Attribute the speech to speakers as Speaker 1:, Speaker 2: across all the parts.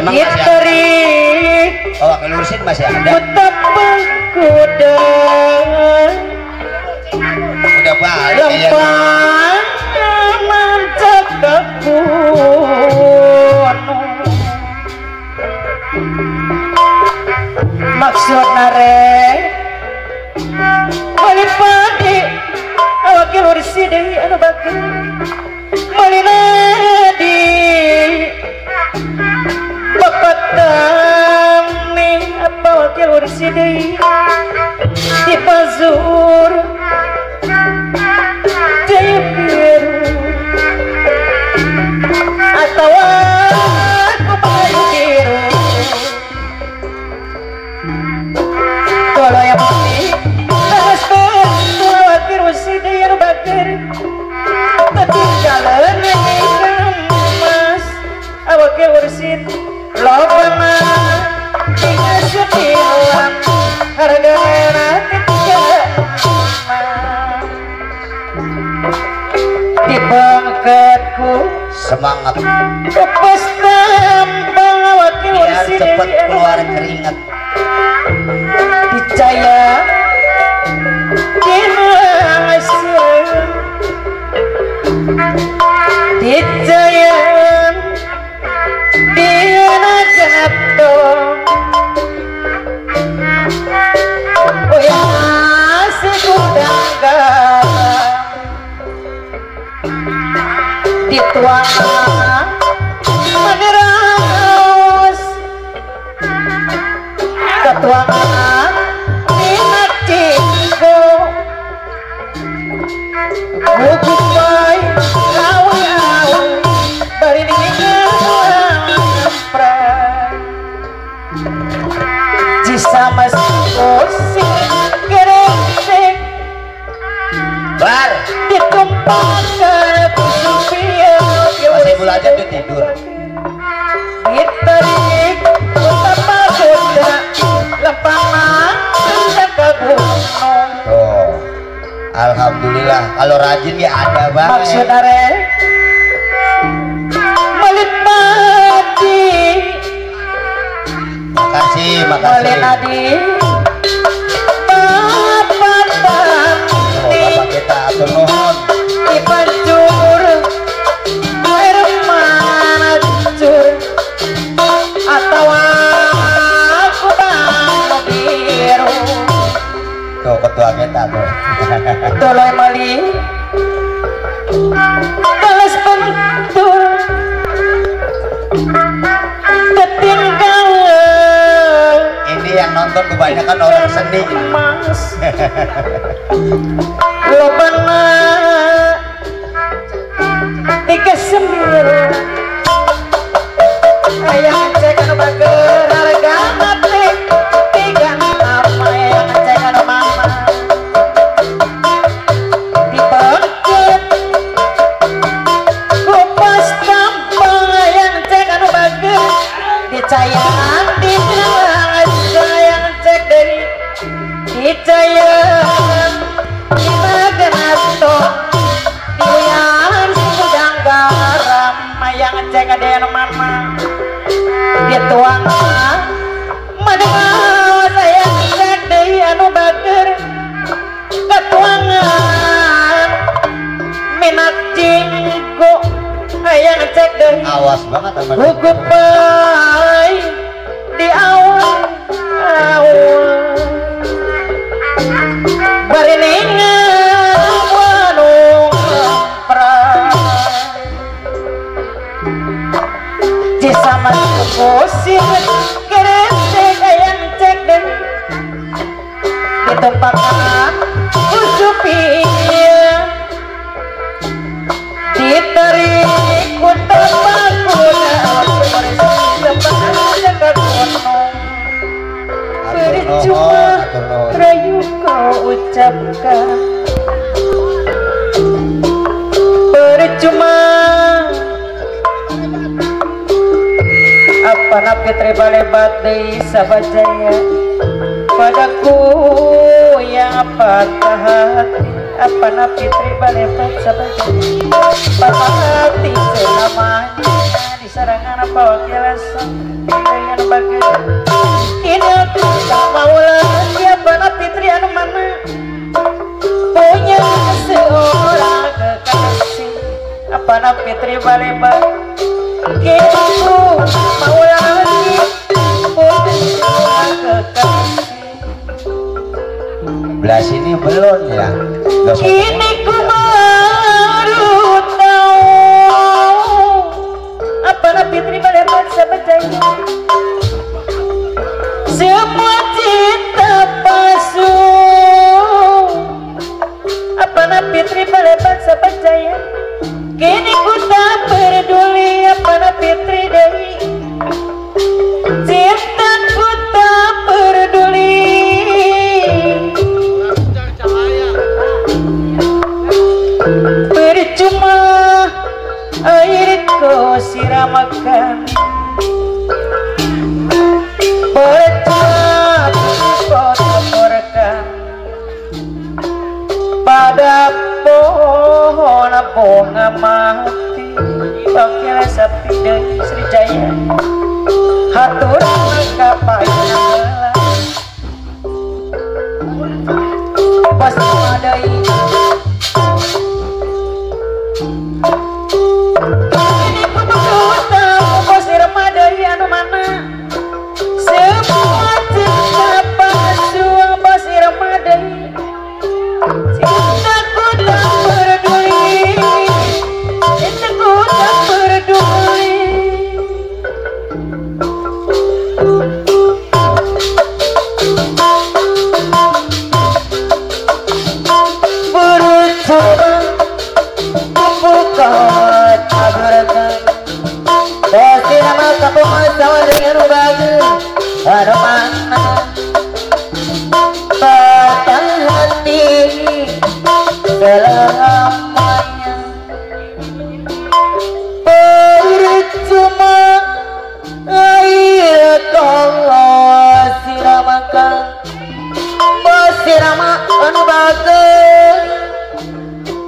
Speaker 1: emang masih ada
Speaker 2: Ditarik.
Speaker 1: Oh kelurusin masih ada
Speaker 2: Betapa kuda
Speaker 1: udah balik kayaknya.
Speaker 2: Lempang Mantap maksud nare Malin padi Awakil urisi deui anu bakal Malin adi Bakatang ning apa wakil urisi deui Di pazur
Speaker 1: हुआ alhamdulillah. Kalau rajin ya ada
Speaker 2: Maksud
Speaker 1: banget
Speaker 2: are? Melikmati
Speaker 1: makasih makasih.
Speaker 2: Melinadi Bapak
Speaker 1: oh, bapak kita atur ketua kita tuh
Speaker 2: Tolong mali. Balas bentur Ketinggalan.
Speaker 1: Ini yang nonton kebanyakan orang seni.
Speaker 2: Mas sabajaya padaku yang patah hati apa napi terlebat sabajaya patah hati selamanya di serangan apa wakilasan dengan bagai ini aku tak mau lagi apa napi tri anu mana? Punya seorang kekasih apa napi terlebat Kiniku mau lagi
Speaker 1: belah sini belum ya.
Speaker 2: Kini ku baru tahu. Apa nabi terima lepas sebetulnya semua cinta palsu. Apa nabi terima lepas sebetulnya kini ku tak peduli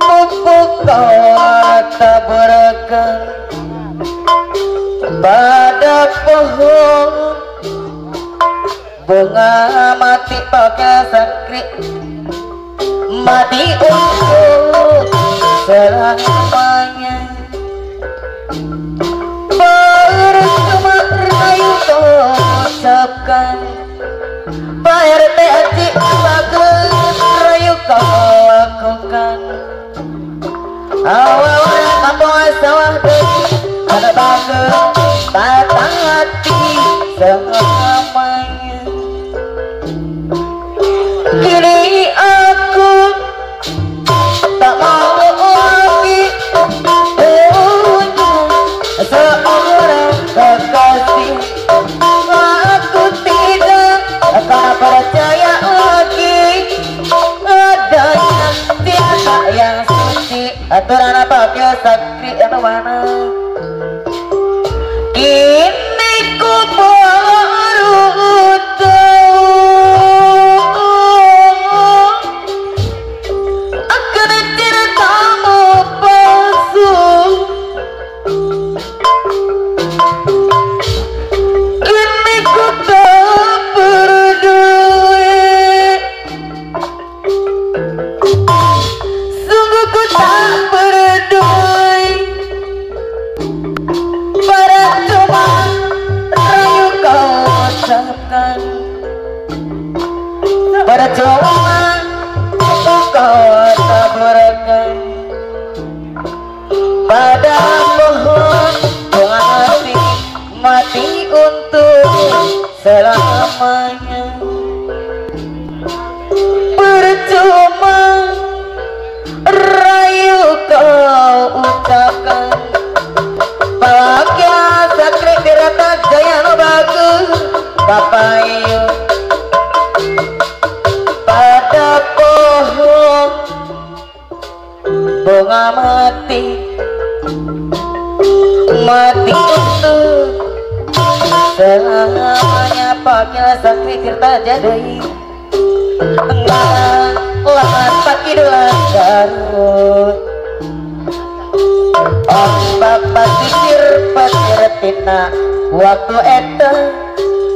Speaker 2: Pupuk kata berakan Pada pohon. Bunga mati pakai sakri Mati untuk selamanya. Percuma rayu kau ucapkan Bayar teaci bagus rayu kau lakukan Awal kampung sawah deui ada selamanya Kini aku tak mau lagi seorang aturan apa? Ke sakri yang mana
Speaker 3: papayu pada pohon bunga mati. Mati untuk selamanya pakai sakri tirta jadi enggak lahan pagi doang garut. Ombak pasir pasir tina waktu eta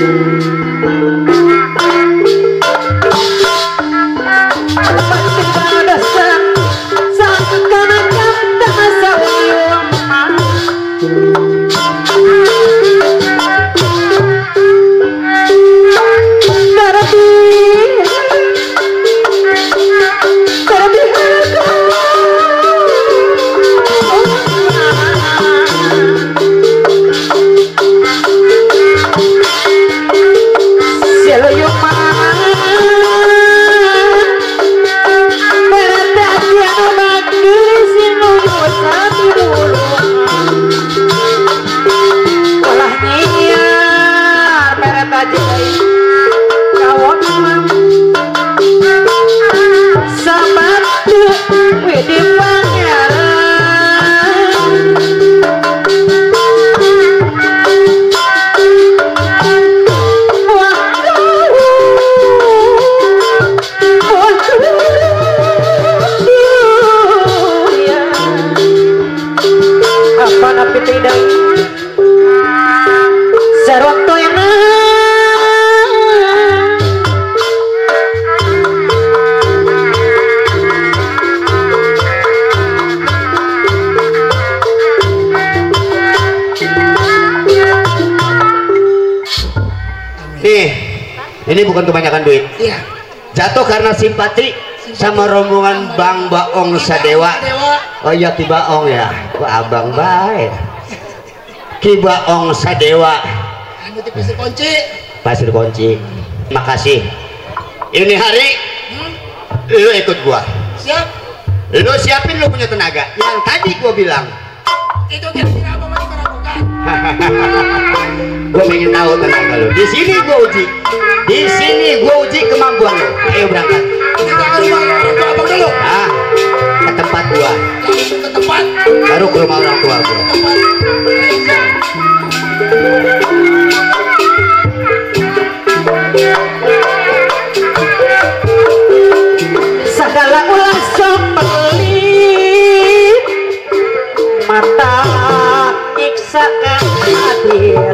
Speaker 1: Thank you. Bukan kebanyakan duit.
Speaker 4: Iya.
Speaker 1: Jatuh karena simpati sama rombongan Bang Baong Sadewa.
Speaker 4: Dewa.
Speaker 1: Oh iya Ki Baong ya. Wah abang baik. Ki Baong Sadewa.
Speaker 4: Anu tipis kunci.
Speaker 1: Pasir kunci. Makasih. Ini hari
Speaker 4: Hmm?
Speaker 1: lu ikut gua.
Speaker 4: Siap.
Speaker 1: Lu siapin lu punya tenaga. Yang tadi gua bilang.
Speaker 4: Itu kira-kira apa
Speaker 1: Gua pengen tahu tenaga lu. Di sini gua uji. Di sini gua uji kemampuan lu. Ayo berangkat.
Speaker 4: Dulu.
Speaker 1: Ah, ke tempat gua.
Speaker 4: Ke tempat.
Speaker 1: Baru ke rumah orang tua gua.
Speaker 2: here.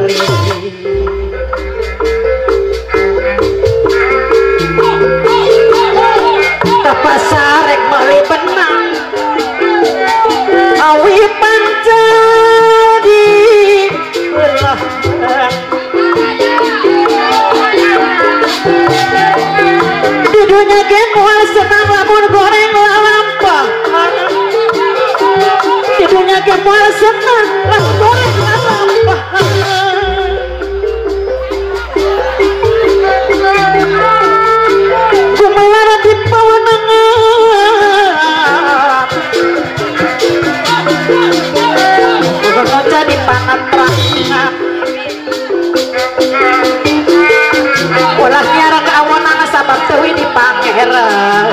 Speaker 2: Pangeran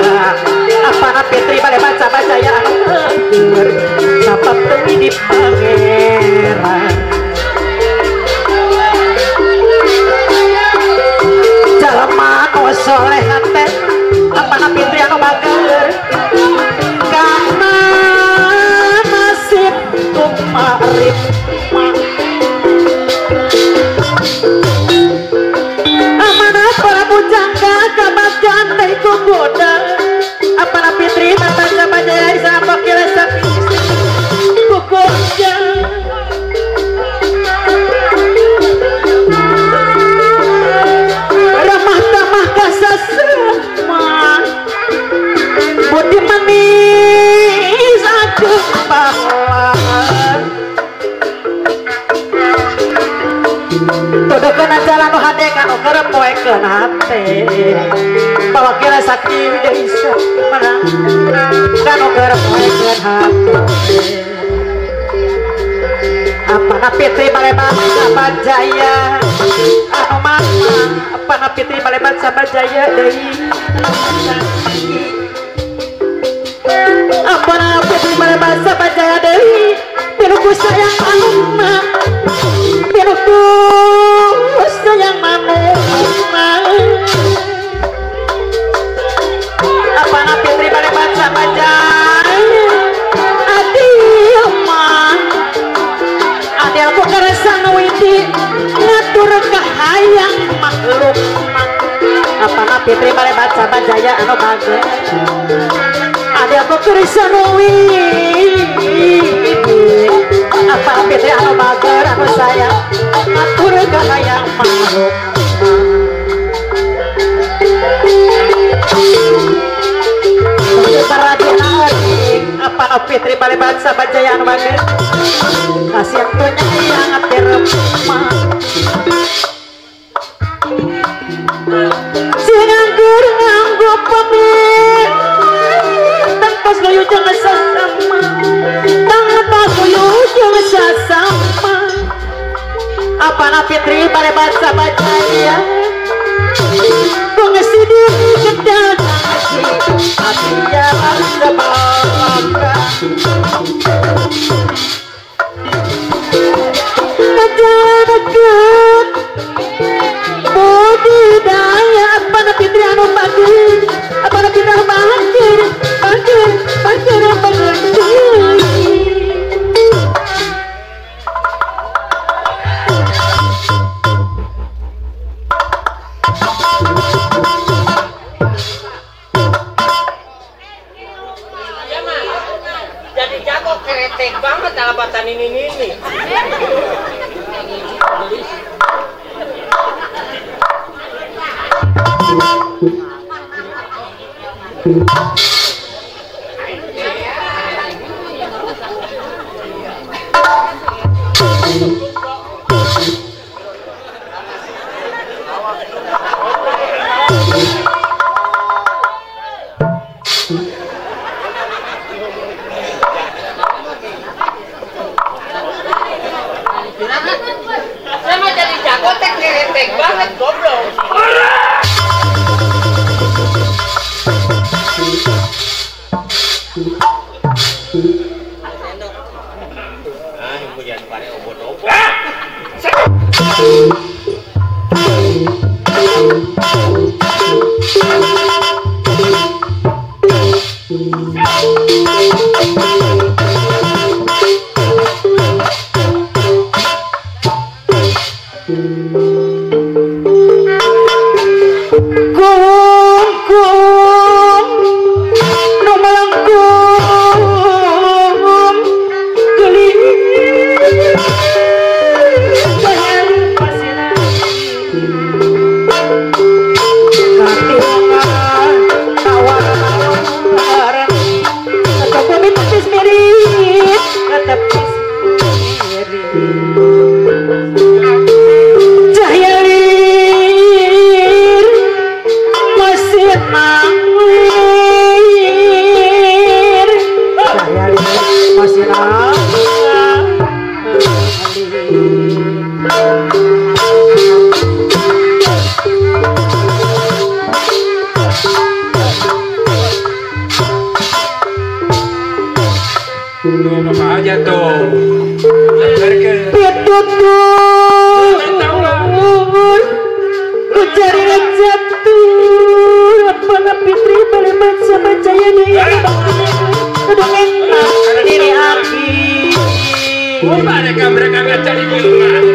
Speaker 2: apa Petri balik baca baca ya Tuduhkeun jalan nu hade kanu kerep poekeun hate. Bahwa kira sakti bisa mana kanu kerep poekeun hate. Apa Fitri Baleban Sabah Jaya Anu mama Apa na Fitri Baleban Sabah Jaya deui Apa na Fitri Baleban Sabah Jaya deui Biru sayang yang mama Biru gusto yang mama Apa nabi terima lebat sama jai Adil man Adil ku keresan witi Natur kahayang makhluk Apa nabi terima lebat sama jaya Ano bagus Adil ku keresan witi tapi ya, teh anu bager anu sayang atur kahayang makhluk. Apa Fitri balik bangsa bajaya anu bager kasih yang tuh nyanyi angat di rumah. apa na Fitri pada bahasa baca ya Bunga sidir kedal nasi Tapi ya anda bangga. Agak-agak that he will.